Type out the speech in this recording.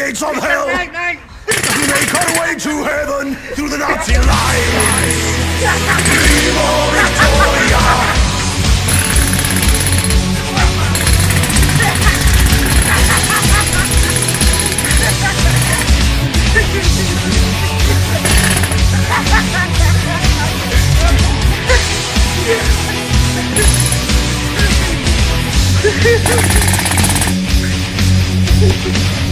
gates of hell. You make our way to heaven through the Nazi lines. Viva Victoria! Ha ha ha!